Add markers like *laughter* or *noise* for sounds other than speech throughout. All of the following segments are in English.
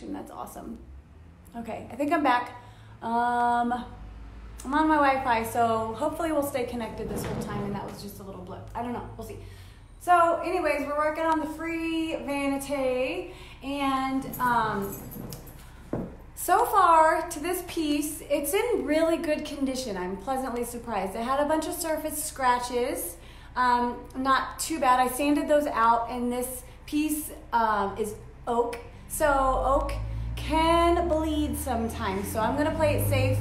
That's awesome. Okay, I think I'm back. Um, I'm on my Wi-Fi, so hopefully we'll stay connected this whole time, and that was just a little blip. I don't know. We'll see. So, anyways, we're working on the free vanity, and um, so far to this piece, it's in really good condition. I'm pleasantly surprised. It had a bunch of surface scratches, um, not too bad. I sanded those out, and this piece um, is oak so oak can bleed sometimes. So I'm gonna play it safe.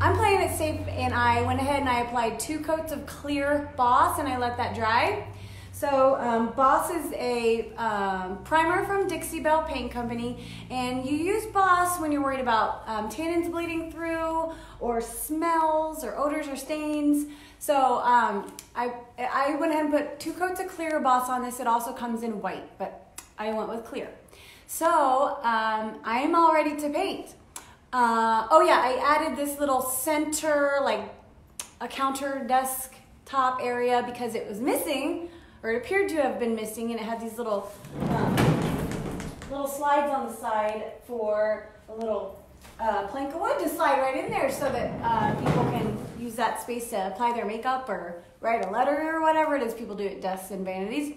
I'm playing it safe and I went ahead and I applied two coats of clear Boss and I let that dry. So um, Boss is a um, primer from Dixie Belle Paint Company and you use Boss when you're worried about um, tannins bleeding through or smells or odors or stains. So um, I, I went ahead and put two coats of clear Boss on this. It also comes in white, but I went with clear. So um, I'm all ready to paint. Uh, oh yeah, I added this little center, like a counter desk top area because it was missing, or it appeared to have been missing, and it had these little um, little slides on the side for a little uh, plank of wood to slide right in there so that uh, people can use that space to apply their makeup or write a letter or whatever it is people do at desks and vanities.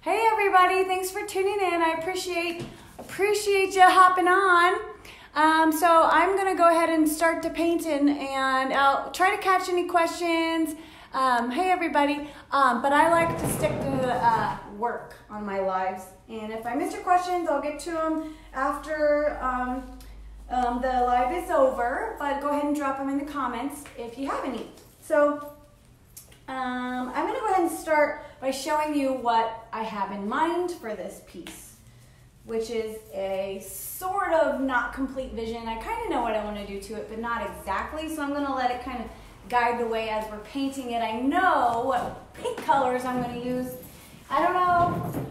Hey everybody, thanks for tuning in. I appreciate appreciate you hopping on. Um, so I'm gonna go ahead and start the painting and I'll try to catch any questions. Um, hey everybody, um, but I like to stick to uh, work on my lives. And if I miss your questions, I'll get to them after um, um, the live is over. But go ahead and drop them in the comments if you have any. So um, I'm gonna go ahead and start by showing you what I have in mind for this piece, which is a sort of not complete vision. I kind of know what I want to do to it, but not exactly, so I'm gonna let it kind of guide the way as we're painting it. I know what paint colors I'm gonna use. I don't know,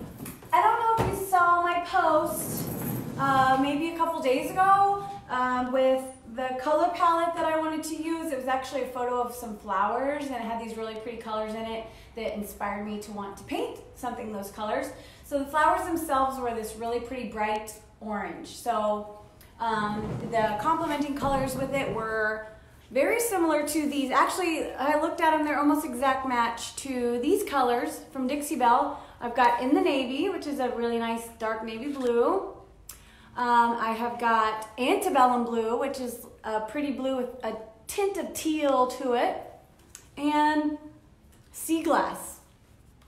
I don't know if you saw my post uh, maybe a couple days ago um, with the color palette that I wanted to use, it was actually a photo of some flowers and it had these really pretty colors in it that inspired me to want to paint something those colors. So the flowers themselves were this really pretty bright orange. So um, the complementing colors with it were very similar to these. Actually, I looked at them, they're almost exact match to these colors from Dixie Belle. I've got In the Navy, which is a really nice dark navy blue. Um, I have got Antebellum Blue, which is a pretty blue with a tint of teal to it. And Sea Glass,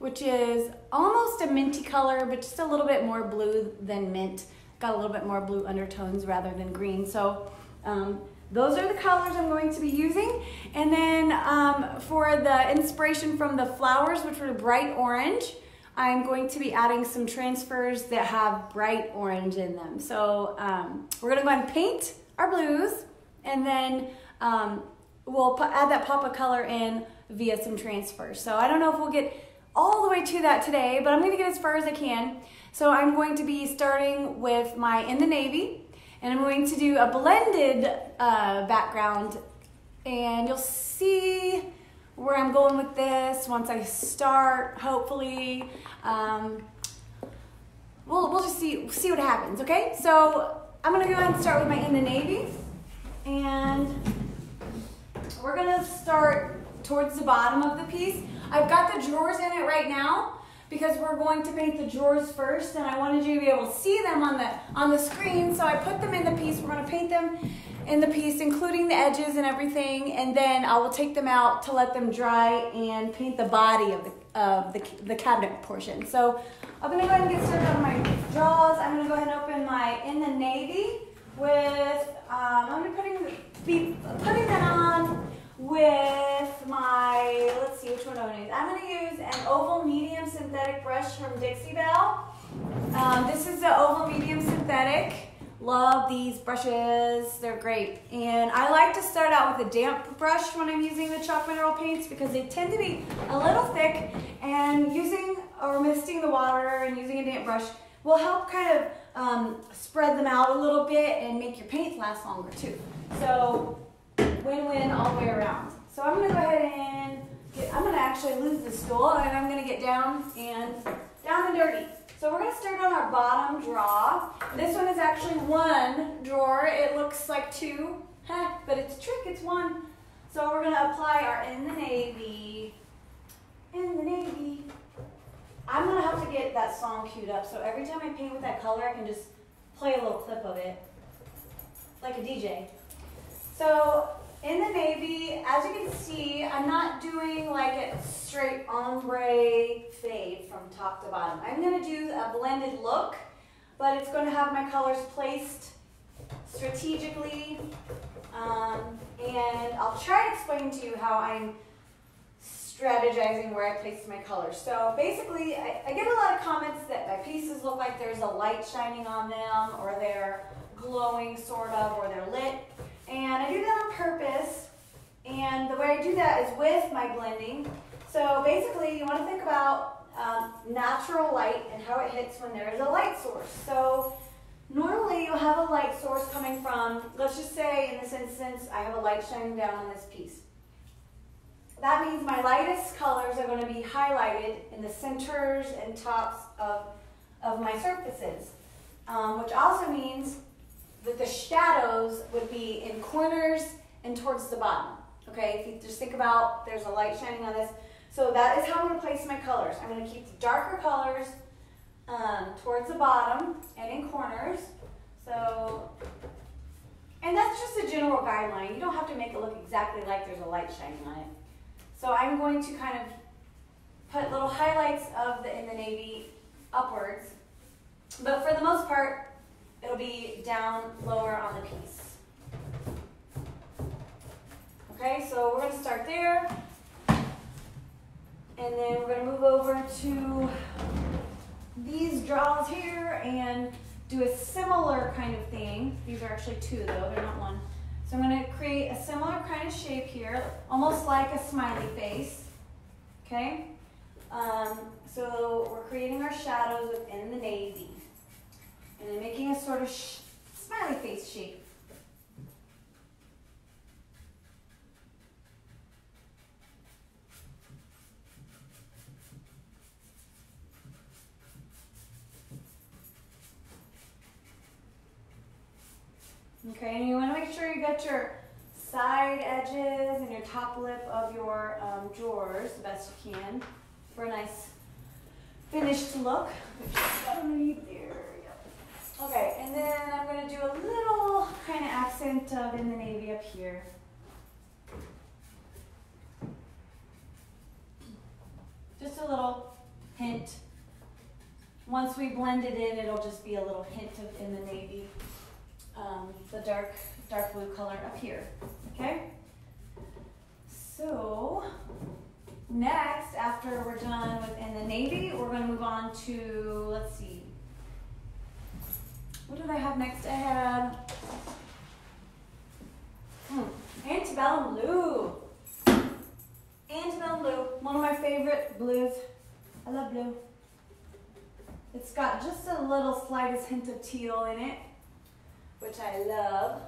which is almost a minty color, but just a little bit more blue than mint. Got a little bit more blue undertones rather than green. So um, those are the colors I'm going to be using. And then um, for the inspiration from the flowers, which were bright orange, I'm going to be adding some transfers that have bright orange in them. So um, we're gonna go ahead and paint our blues and then um, we'll add that pop of color in via some transfers. So I don't know if we'll get all the way to that today, but I'm gonna get as far as I can. So I'm going to be starting with my In the Navy and I'm going to do a blended uh, background and you'll see where I'm going with this once I start, hopefully. Um, we'll, we'll just see, see what happens, okay? So I'm gonna go ahead and start with my In the Navy. And we're gonna start towards the bottom of the piece. I've got the drawers in it right now because we're going to paint the drawers first and I wanted you to be able to see them on the, on the screen. So I put them in the piece. We're gonna paint them in the piece, including the edges and everything, and then I will take them out to let them dry and paint the body of the, of the, the cabinet portion. So I'm gonna go ahead and get started on my drawers. I'm gonna go ahead and open my In the Navy with, um, I'm gonna putting, be putting that on with my, let's see which one I'm gonna use. I'm gonna use an oval medium synthetic brush from Dixie Belle. Um, this is the oval medium synthetic. Love these brushes, they're great. And I like to start out with a damp brush when I'm using the chalk mineral paints because they tend to be a little thick and using or misting the water and using a damp brush will help kind of um, spread them out a little bit and make your paint last longer too. So win-win all the way around. So I'm gonna go ahead and get, I'm gonna actually lose the stool and I'm gonna get down and down and dirty. So we're gonna start on our bottom draw. This one is actually one drawer. It looks like two, *laughs* but it's a trick, it's one. So we're gonna apply our in the navy, in the navy. I'm gonna have to get that song queued up. So every time I paint with that color, I can just play a little clip of it, like a DJ. So in the navy, as you can see, I'm not doing like a straight ombre fade from top to bottom. I'm gonna do a blended look, but it's gonna have my colors placed strategically. Um, and I'll try to explain to you how I'm strategizing where I place my colors. So basically, I, I get a lot of comments that my pieces look like there's a light shining on them, or they're glowing sort of, or they're lit. And I do that on purpose. And the way I do that is with my blending. So basically, you want to think about um, natural light and how it hits when there is a light source. So normally you'll have a light source coming from, let's just say in this instance, I have a light shining down on this piece. That means my lightest colors are going to be highlighted in the centers and tops of, of my surfaces, um, which also means that the shadows would be in corners and towards the bottom. Okay, if you just think about there's a light shining on this. So that is how I'm to place my colors. I'm to keep the darker colors um, towards the bottom and in corners. So, and that's just a general guideline. You don't have to make it look exactly like there's a light shining on it. So I'm going to kind of put little highlights of the in the navy upwards. But for the most part, it'll be down lower on the piece. Okay, so we're going to start there. And then we're going to move over to these draws here and do a similar kind of thing. These are actually two though, they're not one. So I'm going to create a similar kind of shape here, almost like a smiley face. Okay? Um, so we're creating our shadows within the navy. And then making a sort of smiley face shape. Okay, and you want to make sure you get your side edges and your top lip of your um, drawers the best you can for a nice finished look. Underneath there. Okay, and then I'm going to do a little kind of accent of in the navy up here. Just a little hint. Once we blend it in, it'll just be a little hint of in the navy um, the dark, dark blue color up here, okay? So, next, after we're done with in the navy, we're gonna move on to, let's see, what did I have next? I had, hmm, antebellum blue. Antebellum blue, one of my favorite blues. I love blue. It's got just a little slightest hint of teal in it which I love.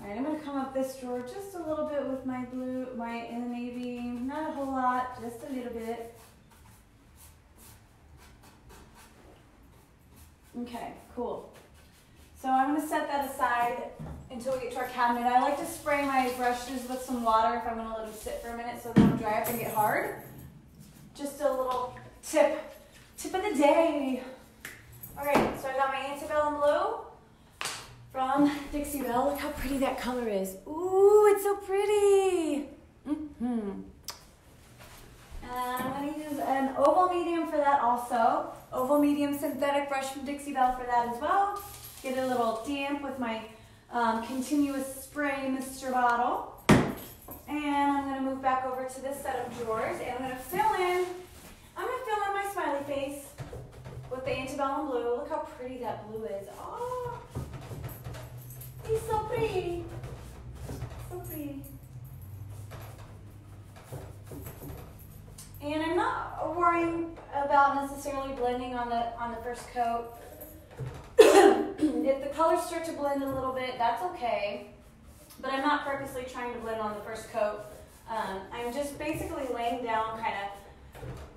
All right, I'm gonna come up this drawer just a little bit with my blue, my in the navy, not a whole lot, just a little bit. Okay, cool. So I'm gonna set that aside until we get to our cabinet. I like to spray my brushes with some water if I'm gonna let them sit for a minute so they don't dry up and get hard. Just a little tip, tip of the day. All right, so I got my antebellum blue from Dixie Belle. Look how pretty that color is. Ooh, it's so pretty. Mm-hmm. And I'm going to use an oval medium for that also. Oval medium synthetic brush from Dixie Belle for that as well. Get a little damp with my um, continuous spray mister bottle. And I'm going to move back over to this set of drawers and I'm going to fill in, I'm going to fill in my smiley face with the antebellum blue. Look how pretty that blue is. Oh, he's so pretty. So pretty. And I'm not worrying about necessarily blending on the on the first coat. if the colors start to blend a little bit, that's okay. But I'm not purposely trying to blend on the first coat. Um, I'm just basically laying down kind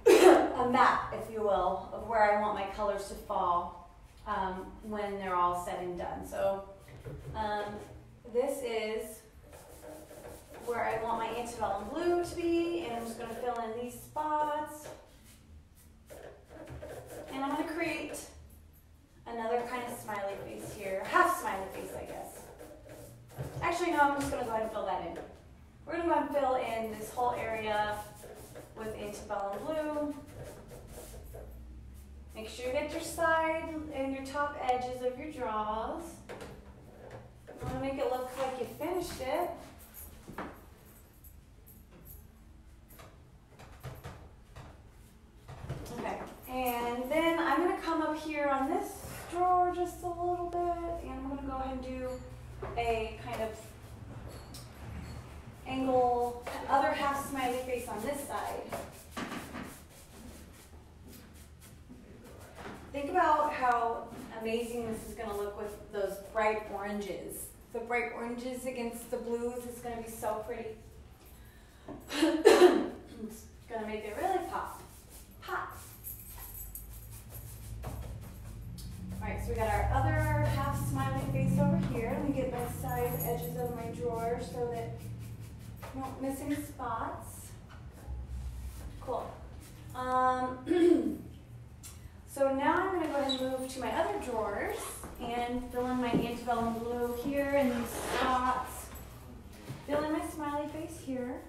of *coughs* a map, if you will, of where I want my colors to fall um, when they're all said and done. So um, this is where I want my antebellum blue to be, and I'm just going to fill in these spots. And I'm going to create another kind of smiley face here, half smiley face, I guess. Actually, no, I'm just going to go ahead and fill that in. We're going to go ahead and fill in this whole area with antebellum blue. Make sure you get your side and your top edges of your draws. You want to make it look like you finished it. Okay, and then I'm going to come up here on this drawer just a little bit, and I'm going to go ahead and do a kind of angle, other half smiley face on this side. Think about how amazing this is going to look with those bright oranges. The bright oranges against the blues is going to be so pretty. *coughs* it's going to make it really pop. Pop. Alright, so we got our other half smiley face over here. Let me get my side edges of my drawer so that I won't miss any spots. Cool. Um, *clears throat* so now I'm going to go ahead and move to my other drawers and fill in my antebellum blue here in these spots. Fill in my smiley face here.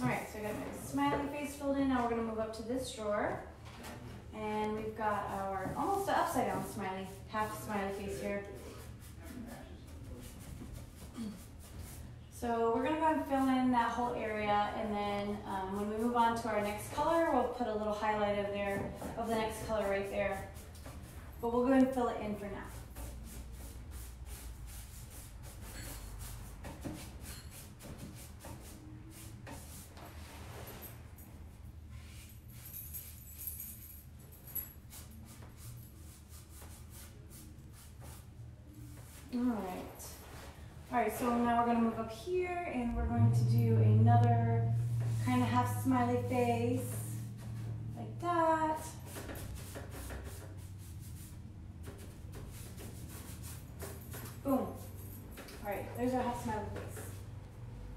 Alright, so I got my smiley face filled in. Now we're going to move up to this drawer. And we've got our almost upside down smiley, half smiley face here. So we're gonna go ahead and fill in that whole area and then um, when we move on to our next color, we'll put a little highlight of there, of the next color right there. But we'll go ahead and fill it in for now. Right, so now we're gonna move up here and we're going to do another kind of half smiley face, like that. Boom. All right, there's our half smiley face.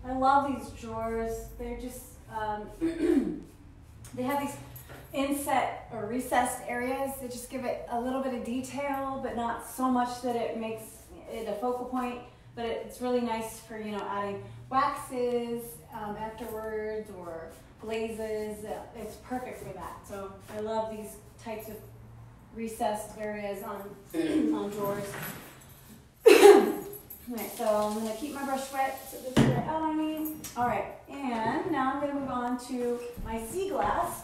I love these drawers. They're just, um, *clears throat* they have these inset or recessed areas that just give it a little bit of detail, but not so much that it makes it a focal point. But it's really nice for you know adding waxes um, afterwards or glazes. It's perfect for that. So I love these types of recessed areas on *clears throat* on drawers. *coughs* Alright, so I'm gonna keep my brush wet so this is out on me. Alright, and now I'm gonna move on to my sea glass.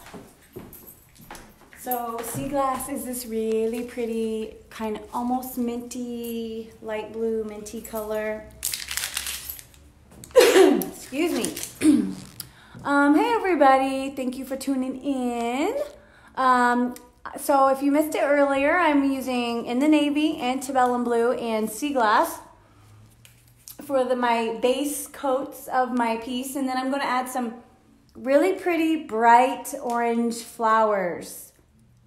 So sea glass is this really pretty, kind of almost minty, light blue minty color. *coughs* Excuse me. *coughs* um, hey everybody, thank you for tuning in. Um, so if you missed it earlier, I'm using in the navy antebellum blue and sea glass for the my base coats of my piece, and then I'm going to add some really pretty bright orange flowers.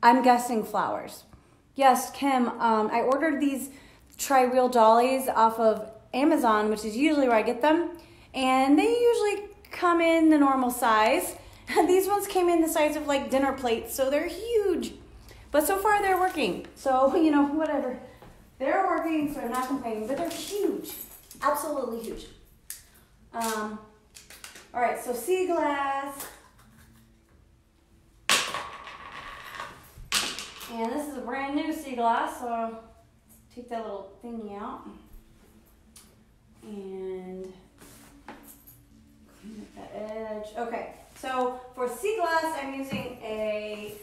I'm guessing flowers. Yes, Kim, um, I ordered these tri-wheel dollies off of Amazon, which is usually where I get them, and they usually come in the normal size. *laughs* these ones came in the size of like dinner plates, so they're huge. But so far they're working. So, *laughs* you know, whatever. They're working, so I'm not complaining, but they're huge. Absolutely huge. Um, all right, so sea glass. And this is a brand new sea glass, so take that little thingy out. And clean that edge. Okay, so for sea glass, I'm using a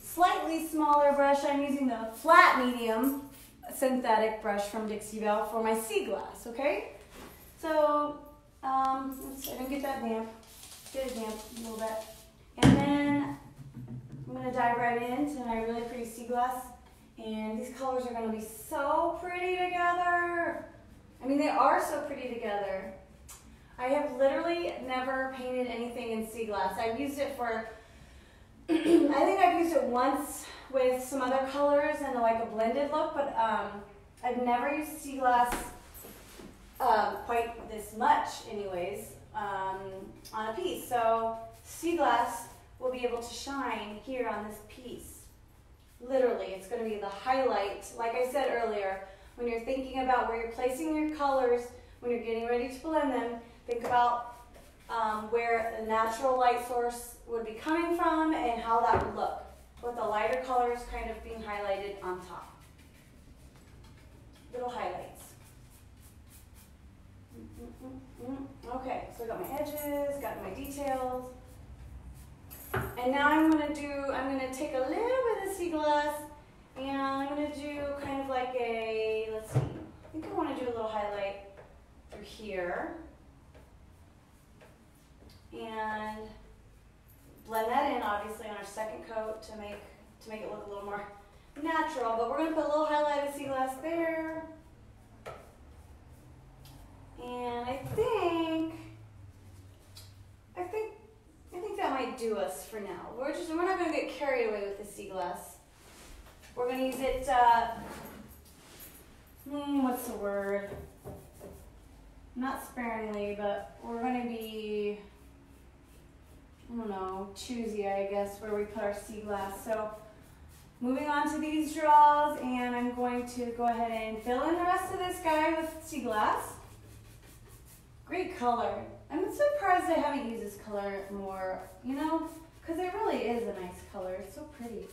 slightly smaller brush. I'm using the flat medium synthetic brush from Dixie Belle for my sea glass, okay? So, um, let's see, I didn't get that damp. Get it damp a little bit. And then I'm gonna dive right into my really pretty sea glass. And these colors are gonna be so pretty together. I mean, they are so pretty together. I have literally never painted anything in sea glass. I've used it for, *clears throat* I think I've used it once with some other colors and like a blended look, but um, I've never used sea glass uh, quite this much anyways um, on a piece. So sea glass will be able to shine here on this piece. Literally, it's going to be the highlight. Like I said earlier, when you're thinking about where you're placing your colors, when you're getting ready to blend them, think about um, where the natural light source would be coming from and how that would look, with the lighter colors kind of being highlighted on top. Little highlights. Mm, mm, mm, okay, so I got my edges, got my details. And now I'm gonna do, I'm gonna take a little bit of sea glass and I'm gonna do kind of like a, let's see, I think I wanna do a little highlight through here. And blend that in obviously on our second coat to make, to make it look a little more natural, but we're gonna put a little highlight of sea glass there. And I think, I think I think that might do us for now. We're just we're not going to get carried away with the sea glass. We're going to use it. Uh, hmm, what's the word? Not sparingly, but we're going to be. I don't know, choosy, I guess, where we put our sea glass. So moving on to these draws, and I'm going to go ahead and fill in the rest of this guy with sea glass. Great color. I'm surprised I haven't used this color more, you know, because it really is a nice color. It's so pretty.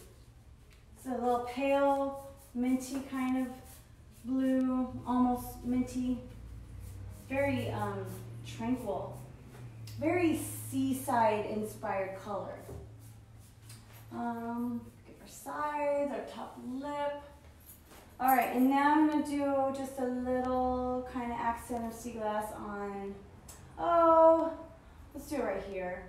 It's a little pale, minty kind of blue, almost minty. Very um, tranquil. Very seaside inspired color. Um, get our sides, our top lip. All right, and now I'm gonna do just a little kind of accent of sea glass on Oh, let's do it right here.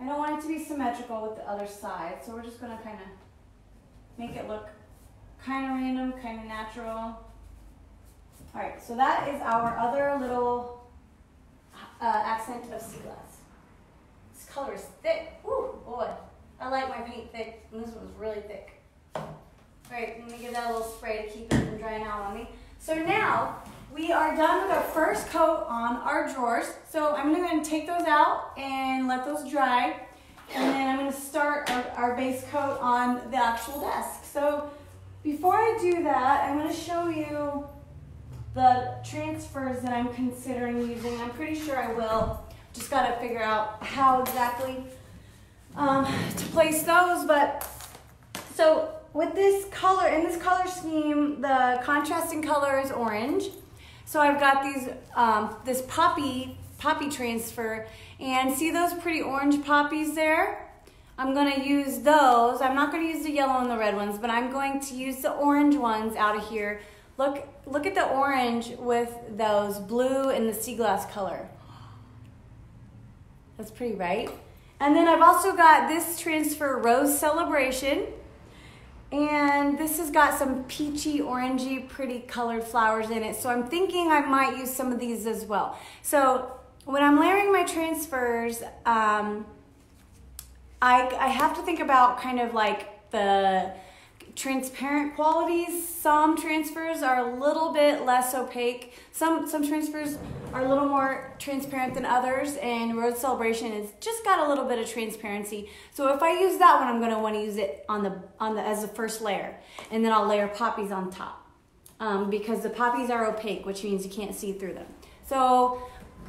I don't want it to be symmetrical with the other side, so we're just gonna kind of make it look kind of random, kind of natural. All right, so that is our other little uh, accent of sea glass. This color is thick. Ooh, boy. I like my paint thick, and this one's really thick. All right, let me give that a little spray to keep it from drying out on me. So now, we are done with our first coat on our drawers. So I'm gonna take those out and let those dry. And then I'm gonna start our, our base coat on the actual desk. So before I do that, I'm gonna show you the transfers that I'm considering using. I'm pretty sure I will. Just gotta figure out how exactly um, to place those. But so with this color, in this color scheme, the contrasting color is orange. So I've got these, um, this poppy, poppy transfer, and see those pretty orange poppies there? I'm gonna use those. I'm not gonna use the yellow and the red ones, but I'm going to use the orange ones out of here. Look, look at the orange with those blue and the sea glass color. That's pretty, right? And then I've also got this transfer Rose Celebration. And this has got some peachy, orangey, pretty colored flowers in it. So I'm thinking I might use some of these as well. So when I'm layering my transfers, um, I, I have to think about kind of like the transparent qualities. Some transfers are a little bit less opaque. Some some transfers are a little more transparent than others, and Rose Celebration has just got a little bit of transparency. So if I use that one, I'm gonna want to use it on the on the as the first layer, and then I'll layer poppies on top um, because the poppies are opaque, which means you can't see through them. So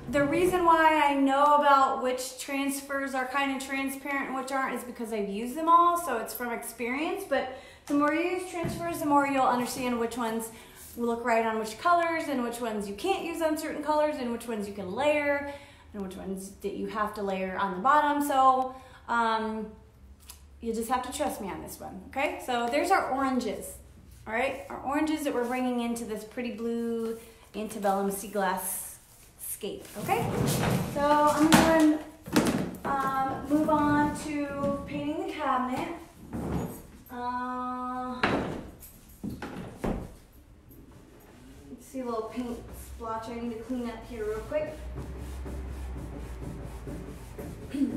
the reason why I know about which transfers are kind of transparent and which aren't is because I've used them all, so it's from experience. But the more you use transfers, the more you'll understand which ones look right on which colors and which ones you can't use on certain colors and which ones you can layer and which ones that you have to layer on the bottom. So um, you just have to trust me on this one, okay? So there's our oranges, all right? Our oranges that we're bringing into this pretty blue antebellum sea glass scape, okay? So I'm gonna um, move on to painting the cabinet. Uh, see a little paint splotch I need to clean up here real quick. *clears throat*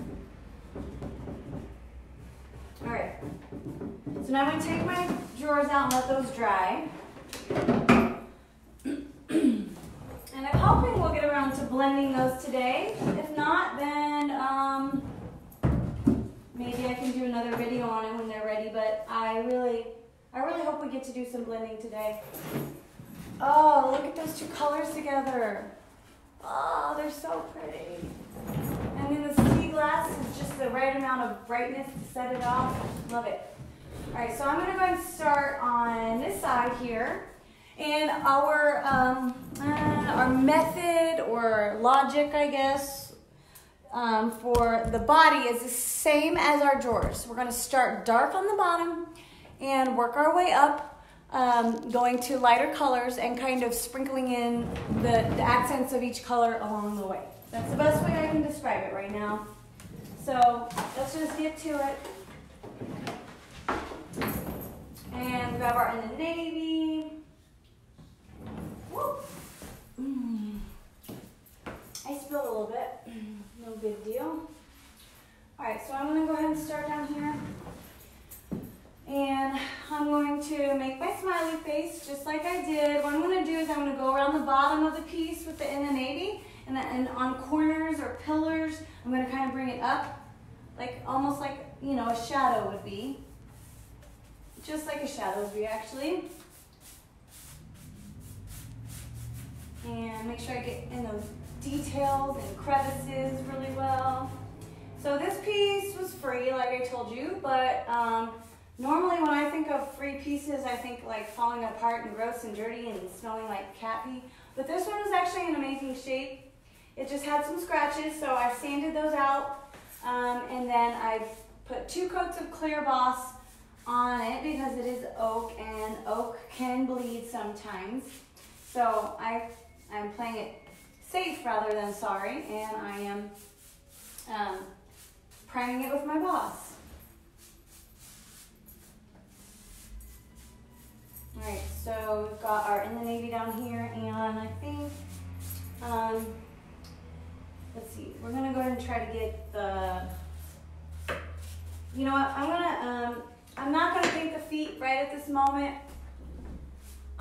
All right. So now I'm going to take my drawers out and let those dry. *clears throat* and I'm hoping we'll get around to blending those today. If not, then um, maybe I can do another video on it when they're I really, I really hope we get to do some blending today. Oh, look at those two colors together. Oh, they're so pretty. And then the sea glass is just the right amount of brightness to set it off. Love it. All right, so I'm gonna go and start on this side here. And our, um, uh, our method or logic, I guess, um, for the body is the same as our drawers. We're gonna start dark on the bottom and work our way up, um, going to lighter colors and kind of sprinkling in the, the accents of each color along the way. That's the best way I can describe it right now. So let's just get to it. And grab our in the navy. Mm. I spilled a little bit. No big deal. All right, so I'm gonna go ahead and start down here. And I'm going to make my smiley face just like I did. What I'm gonna do is I'm gonna go around the bottom of the piece with the in the navy and, then, on corners or pillars, I'm gonna kind of bring it up, like almost like, you know, a shadow would be. Just like a shadow would be actually. And make sure I get in those details and crevices really well. So this piece was free, like I told you, but um, normally when I think of free pieces, I think like falling apart and gross and dirty and smelling like cat pee. But this one was actually in amazing shape. It just had some scratches, so I sanded those out. Um, and then I put two coats of clear boss on it because it is oak and oak can bleed sometimes. So I, I'm playing it safe rather than sorry and I am um, priming it with my boss. All right, so we've got our in the navy down here and I think um, let's see, we're gonna go ahead and try to get the, you know what, I'm gonna, um, I'm not gonna paint the feet right at this moment.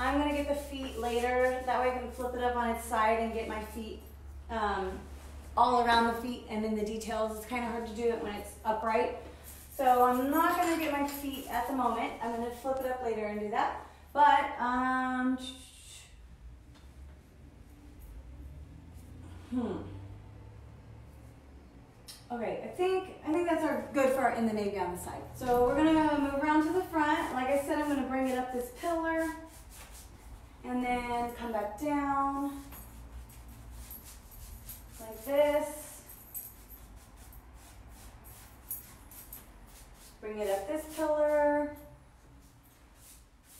I'm gonna get the feet later, that way I can flip it up on its side and get my feet um, all around the feet and in the details. It's kind of hard to do it when it's upright. So I'm not gonna get my feet at the moment. I'm gonna flip it up later and do that. But, um, hmm. Okay, I think I think that's our good for our in the navy on the side. So we're gonna move around to the front. Like I said, I'm gonna bring it up this pillar and then come back down like this. Bring it up this pillar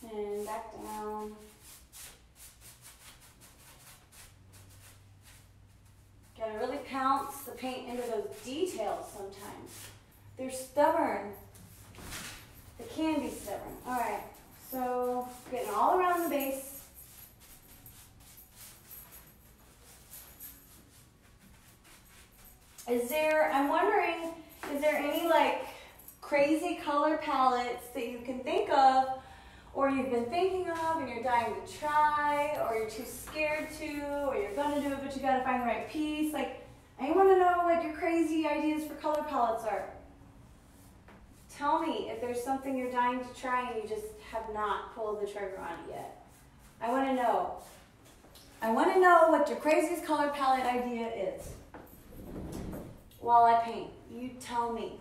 and back down. Gotta really pounce the paint into those details sometimes. They're stubborn. They can be stubborn. All right, so getting all around the base. Is there, I'm wondering, is there any like crazy color palettes that you can think of or you've been thinking of and you're dying to try, or you're too scared to, or you're gonna do it but you gotta find the right piece. Like, I wanna know what your crazy ideas for color palettes are. Tell me if there's something you're dying to try and you just have not pulled the trigger on it yet. I wanna know. I wanna know what your craziest color palette idea is. While I paint, you tell me.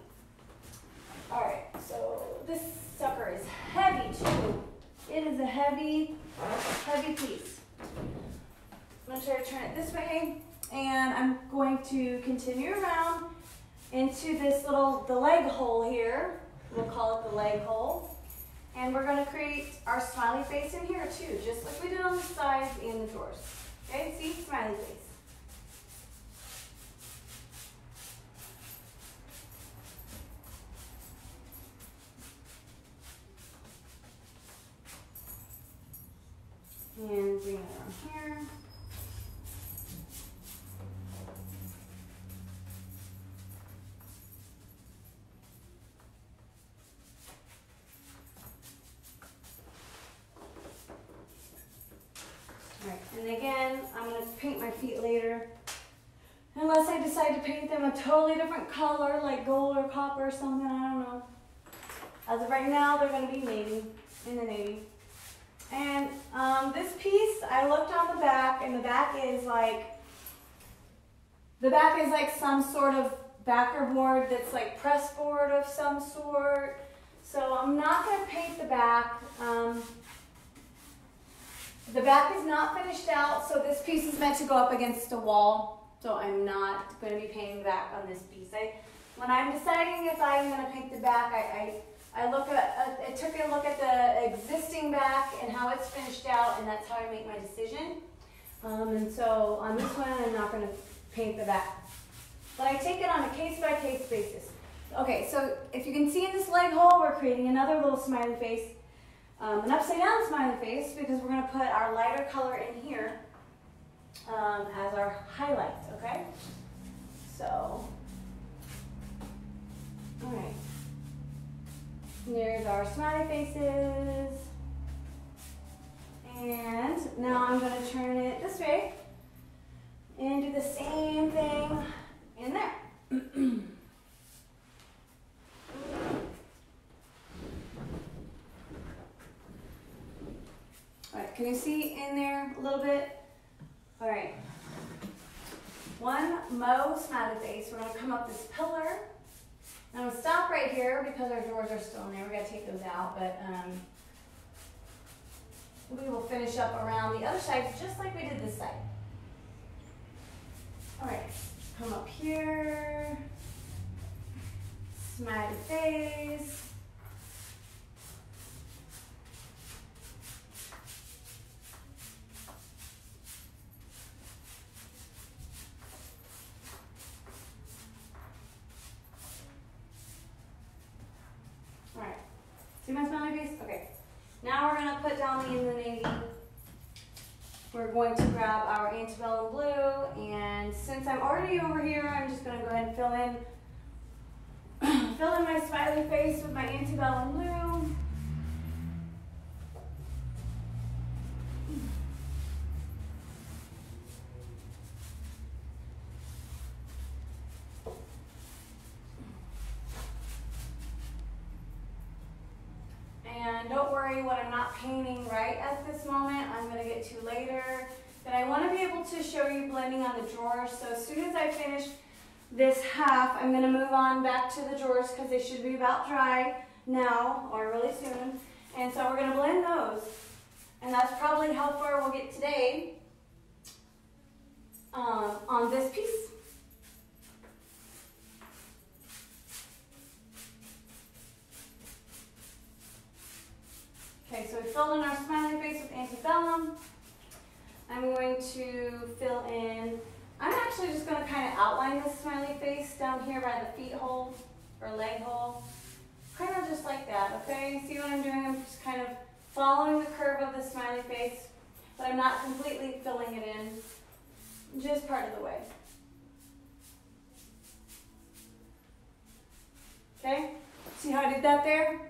All right, so this sucker is heavy too. It is a heavy, heavy piece. I'm gonna try to turn it this way and I'm going to continue around into this little, the leg hole here. We'll call it the leg hole. And we're gonna create our smiley face in here too, just like we did on the sides and the doors. Okay, see, smiley face. Here. Alright, and again, I'm going to paint my feet later. Unless I decide to paint them a totally different color, like gold or copper or something, I don't know. As of right now, they're going to be navy, in the navy. And um, this piece, I looked on the back, and the back is like, the back is like some sort of backer board that's like press board of some sort. So I'm not going to paint the back. Um, the back is not finished out, so this piece is meant to go up against a wall. So I'm not going to be painting the back on this piece. I, when I'm deciding if I'm going to paint the back, I, I I look at, uh, I took a look at the existing back and how it's finished out, and that's how I make my decision. Um, and so on this one, I'm not going to paint the back. But I take it on a case-by-case -case basis. Okay, so if you can see in this leg hole, we're creating another little smiley face, um, an upside-down smiley face, because we're going to put our lighter color in here um, as our highlight, okay? So, all right. There's our smiley faces. And now I'm going to turn it this way and do the same thing in there. All right, can you see in there a little bit? All right. One Mo smiley face. We're to come up this pillar. I'm to stop right here because our drawers are still in there. we got to take those out, but um, we will finish up around the other side just like we did this side. All right, come up here, smiley face. See my smiley face? Okay. Now we're going to put down the in the navy. We're going to grab our antebellum blue, and since I'm already over here, I'm just going to go ahead and fill in, *clears throat* fill in my smiley face with my antebellum blue. And don't worry, what I'm not painting right at this moment, I'm gonna get to later. But I wanna be able to show you blending on the drawers. So as soon as I finish this half, I'm gonna move on back to the drawers because they should be about dry now or really soon. And so we're gonna blend those. And that's probably how far we'll get today um, on this piece. Okay, so we filled in our smiley face with antebellum. I'm going to fill in, I'm actually just going to kind of outline this smiley face down here by the feet hole or leg hole. Kind of just like that, okay? See what I'm doing? I'm just kind of following the curve of the smiley face, but I'm not completely filling it in, just part of the way. Okay? See how I did that there?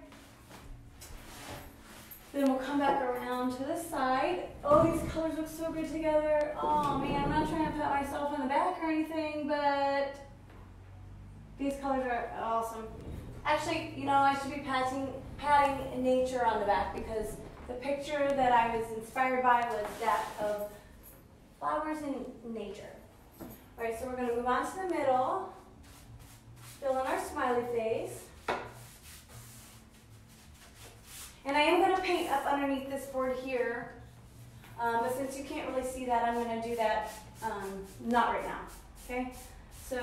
Then we'll come back around to the side. Oh, these colors look so good together. Oh man, I'm not trying to pat myself on the back or anything, but these colors are awesome. Actually, you know, I should be patting, patting nature on the back because the picture that I was inspired by was that of flowers in nature. All right, so we're gonna move on to the middle, fill in our smiley face. And I am going to paint up underneath this board here. Um, but since you can't really see that, I'm going to do that um, not right now. Okay? So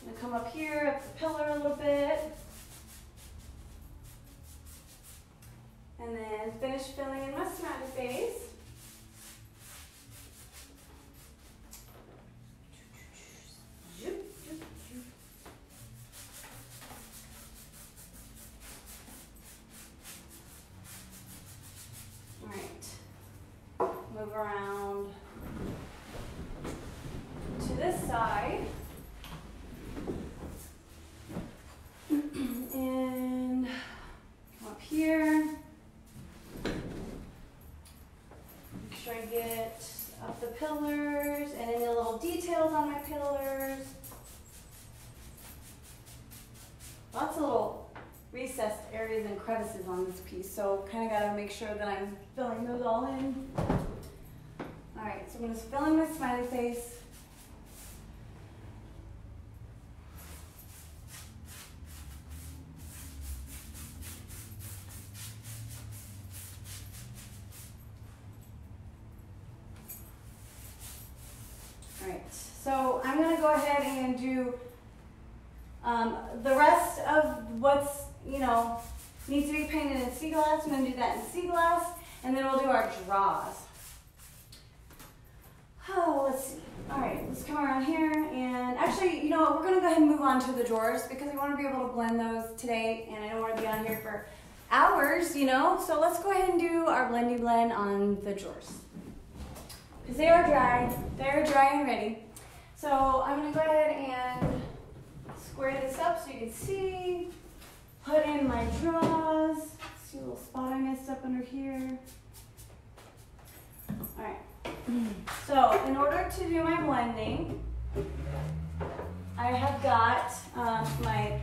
I'm going to come up here, up the pillar a little bit. And then finish filling in my smiley face. Lots of little recessed areas and crevices on this piece, so kind of got to make sure that I'm filling those all in. All right, so I'm to fill in my smiley face. All right, so I'm going to go ahead and do um, the rest of what's, you know, needs to be painted in sea glass. I'm going to do that in sea glass, and then we'll do our draws. Oh, let's see. All right, let's come around here. And actually, you know what? We're going to go ahead and move on to the drawers because we want to be able to blend those today. And I don't want to be on here for hours, you know? So let's go ahead and do our blendy blend on the drawers. Because they are dry. They're dry and ready. So I'm going to go ahead and square this up so you can see. Put in my draws. See a little spot I messed up under here. All right. So in order to do my blending, I have got um, my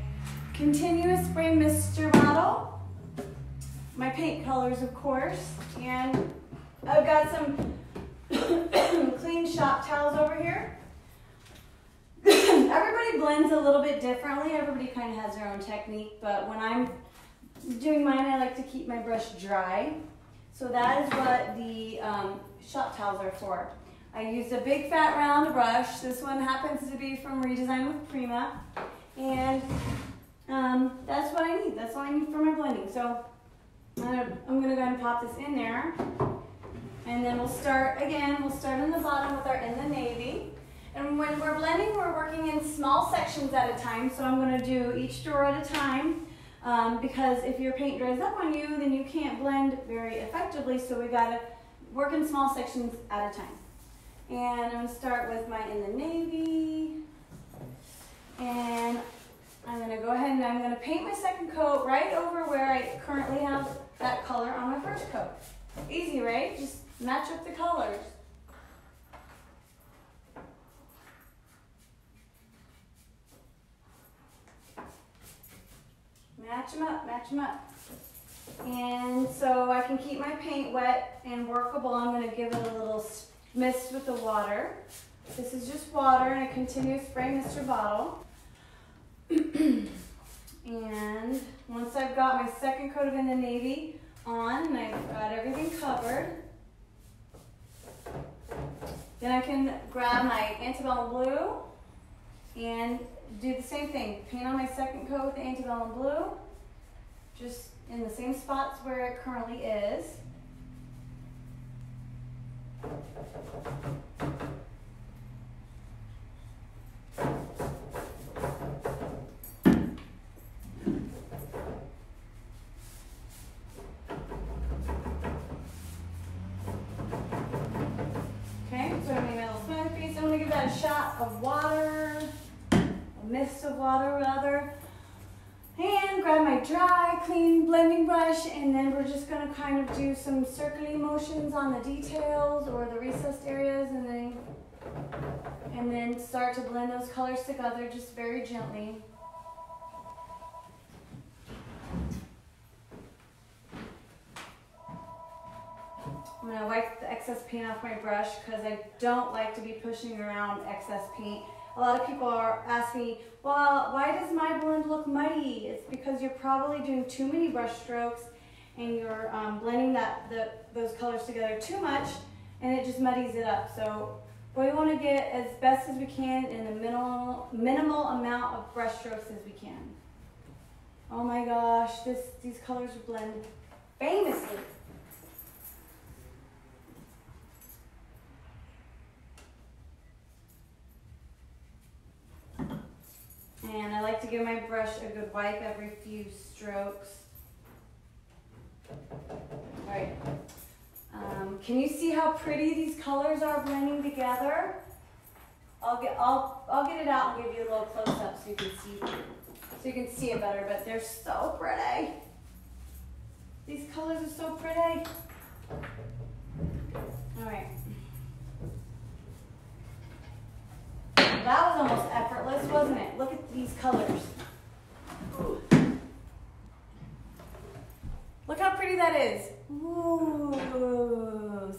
continuous spray mister bottle, my paint colors of course, and I've got some *coughs* clean shop towels over here. *coughs* Everybody blends a little bit differently. Everybody kind of has their own technique, but when I'm doing mine, I like to keep my brush dry. So that is what the um, shop towels are for. I used a big fat round brush. This one happens to be from Redesign with Prima. And um, that's what I need. That's all I need for my blending. So I'm gonna, I'm gonna go ahead and pop this in there. And then we'll start, again, we'll start in the bottom with our in the navy. And when we're blending, we're working in small sections at a time. So I'm gonna do each drawer at a time. Um, because if your paint dries up on you, then you can't blend very effectively. So we gotta work in small sections at a time. And I'm gonna start with my in the navy. And I'm gonna go ahead and I'm gonna paint my second coat right over where I currently have that color on my first coat. Easy, right? Just match up the colors. Match them up, match them up. And so I can keep my paint wet and workable. I'm gonna give it a little mist with the water. This is just water in a continuous spray mister bottle. *clears throat* and once I've got my second coat of in the navy on and I've got everything covered, then I can grab my antebellum blue and do the same thing. Paint on my second coat with the antebellum blue, just in the same spots where it currently is. Just gonna kind of do some circling motions on the details or the recessed areas, and then and then start to blend those colors together just very gently. I'm gonna wipe the excess paint off my brush because I don't like to be pushing around excess paint. A lot of people are asking well, why does my blend look muddy? It's because you're probably doing too many brush strokes and you're um, blending that the, those colors together too much and it just muddies it up. So we want to get as best as we can in the minimal, minimal amount of brush strokes as we can. Oh my gosh, this, these colors blend famously. And I like to give my brush a good wipe every few strokes. All right. Um, can you see how pretty these colors are blending together? I'll get I'll I'll get it out and give you a little close up so you can see so you can see it better. But they're so pretty. These colors are so pretty. All right. That was almost effortless, wasn't it? Look at these colors. Look how pretty that is. Ooh,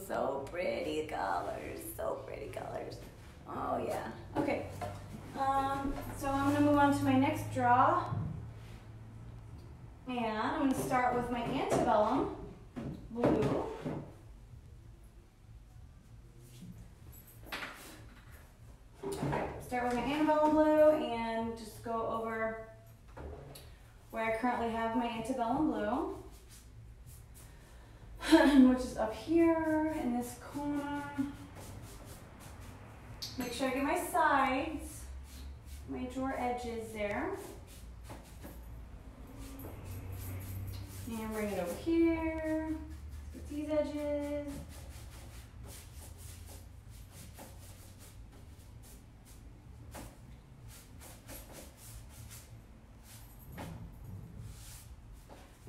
so pretty colors, so pretty colors. Oh yeah, okay. Um, so I'm gonna move on to my next draw. And I'm gonna start with my antebellum blue. Okay, start with my antebellum blue and just go over where I currently have my antebellum blue, is up here in this corner. Make sure I get my sides, my drawer edges there. And bring it over here, with these edges.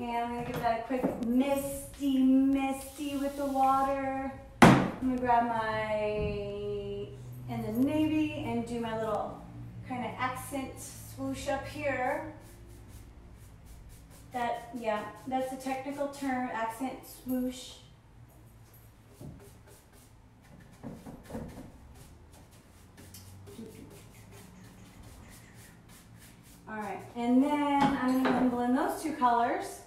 And I'm gonna give that a quick misty, misty with the water. I'm gonna grab my in the navy and do my little kind of accent swoosh up here. That, yeah, that's a technical term, accent swoosh. All right, and then I'm gonna blend those two colors.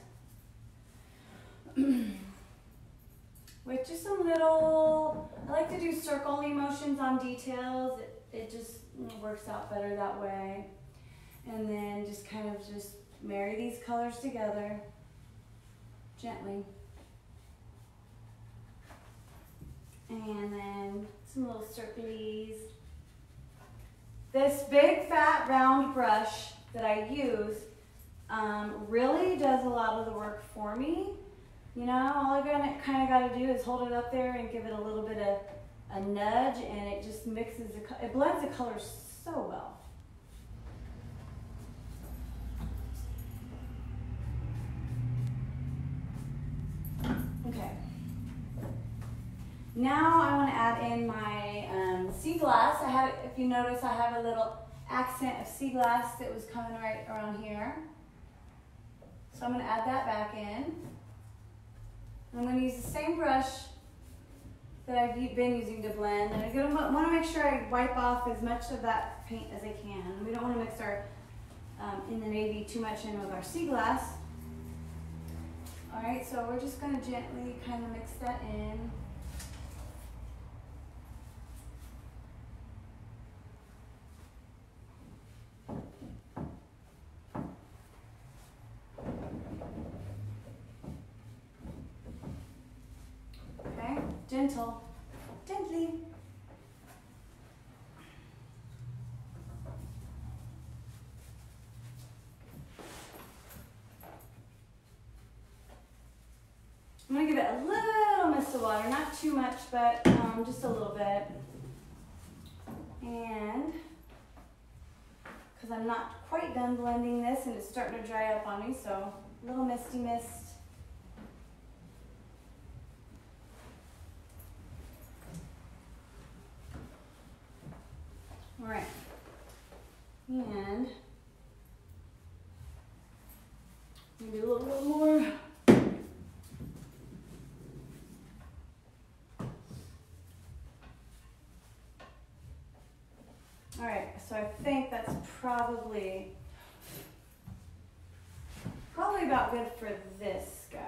*clears throat* with just a little, I like to do circle motions on details. It, it just works out better that way. And then just kind of just marry these colors together gently. And then some little circlies. This big fat round brush that I use um, really does a lot of the work for me. You know, all I kind of got to do is hold it up there and give it a little bit of a nudge and it just mixes, the, it blends the colors so well. Okay. Now I want to add in my um, sea glass. I have, if you notice, I have a little accent of sea glass that was coming right around here. So I'm going to add that back in. I'm going to use the same brush that I've been using to blend. And I'm gonna want to make sure I wipe off as much of that paint as I can. We don't want to mix our, um, in the navy, too much in with our sea glass. All right, so we're just going to gently kind of mix that in. Gentle, gently. I'm gonna give it a little mist of water, not too much, but um, just a little bit. And because I'm not quite done blending this and it's starting to dry up on me, so a little misty mist. All right. And maybe a little bit more. All right, so I think that's probably probably about good for this guy.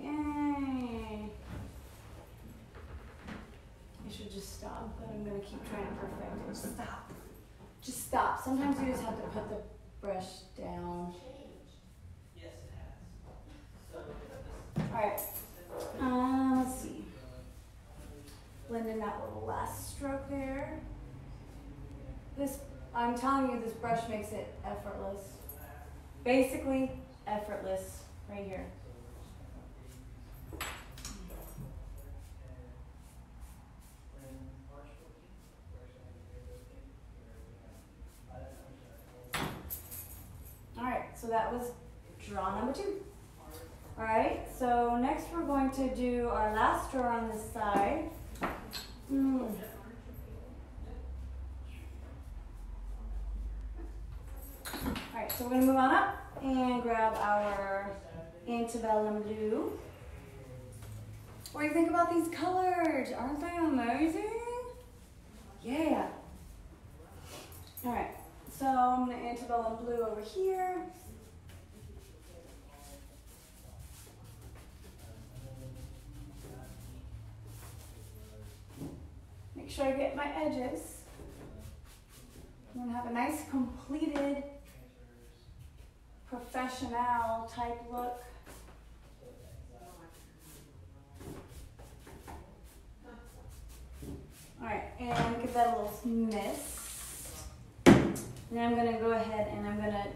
Yay. I should just stop, but I'm gonna keep trying to perfect it. Just stop. Just stop. Sometimes you just have to put the brush down. Yes, it has. All right. Um, let's see. Blend in that little last stroke there. This, I'm telling you, this brush makes it effortless. Basically, effortless right here. All right, so that was draw number two. All right, so next we're going to do our last drawer on this side. Mm. All right, so we're gonna move on up and grab our antebellum blue. What do you think about these colors? Aren't they amazing? Yeah. All right, so I'm gonna antebellum blue over here. Make sure I get my edges. I'm gonna have a nice completed professional type look. All right, and give that a little mist. And I'm gonna go ahead and I'm gonna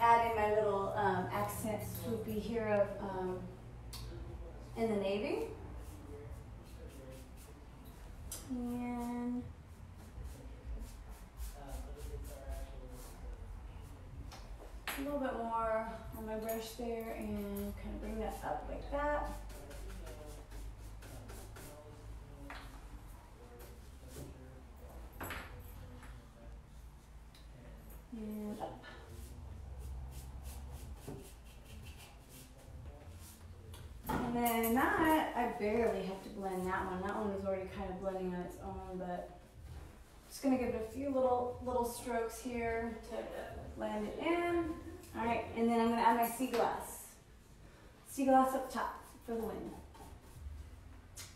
add in my little um, accent swoopy here of um, in the navy. And a little bit more on my brush there and kind of bring that up like that. And up. And then that, I barely have to blend that one. That one is already kind of blending on its own, but just gonna give it a few little little strokes here to blend it in. All right, and then I'm gonna add my sea glass. Sea glass up top for the win.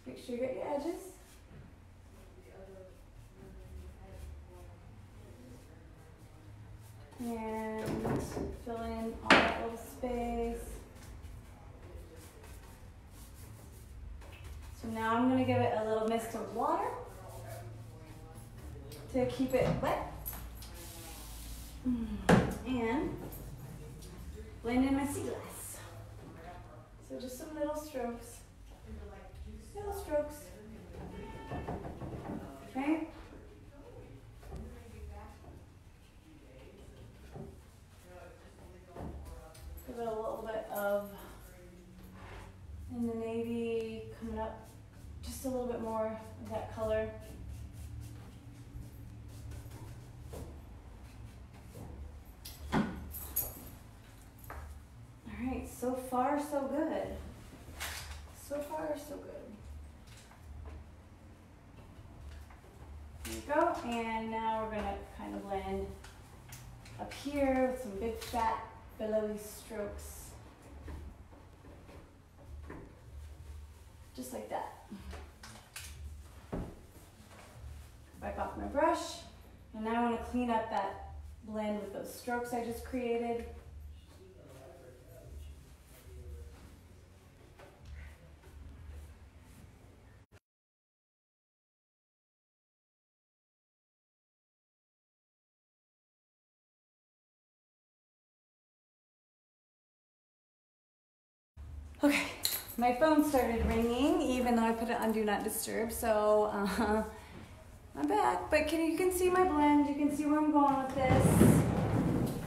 Make sure you get your edges. And fill in all that little space. So now I'm gonna give it a little mist of water to keep it wet. Mm. And blend in my sea glass. So just some little strokes. Little strokes. Okay. Give it a little bit of in the navy coming up just a little bit more of that color. All right, so far so good. So far so good. There you go, and now we're gonna kind of blend up here with some big fat billowy strokes. Just like that. Wipe off my brush, and now I wanna clean up that blend with those strokes I just created. Okay, my phone started ringing even though I put it on Do Not Disturb, so uh, I'm back. But can you can see my blend, you can see where I'm going with this.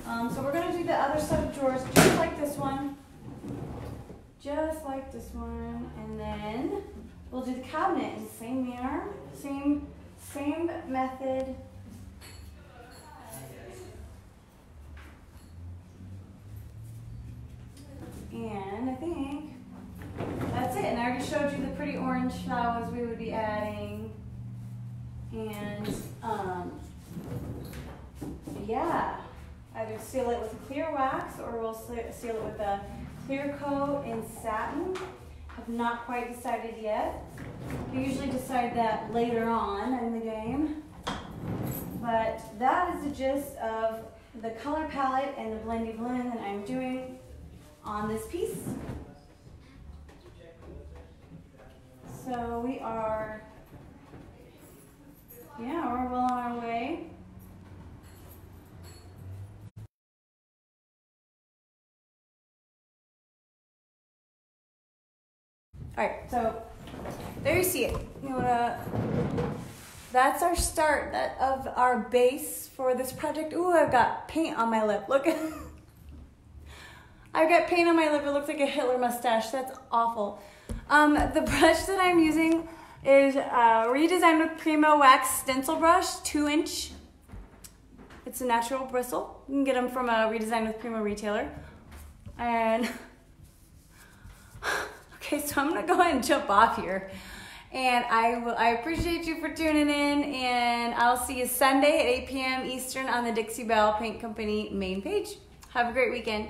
Um, so we're gonna do the other set of drawers just like this one. Just like this one. And then we'll do the cabinet in the same manner, same, same method. And I think that's it. And I already showed you the pretty orange flowers we would be adding. And um, yeah, either seal it with clear wax or we'll seal it with a clear coat in satin. Have not quite decided yet. We usually decide that later on in the game. But that is the gist of the color palette and the blendy blend that I'm doing on this piece. So we are, yeah, we're well on our way. All right, so there you see it. You wanna, that's our start that, of our base for this project. Ooh, I've got paint on my lip. Look. *laughs* I've got paint on my lip. It looks like a Hitler mustache. That's awful. Um, the brush that I'm using is uh, redesigned with Prima Wax Stencil Brush, two inch. It's a natural bristle. You can get them from a redesigned with Prima retailer. And *laughs* okay, so I'm gonna go ahead and jump off here. And I will I appreciate you for tuning in and I'll see you Sunday at 8 p.m. Eastern on the Dixie Belle Paint Company main page. Have a great weekend.